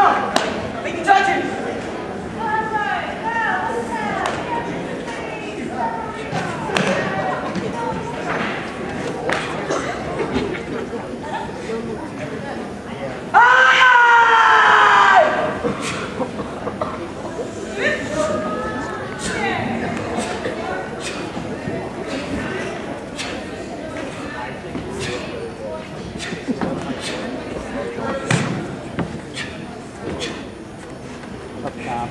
Come. Ah!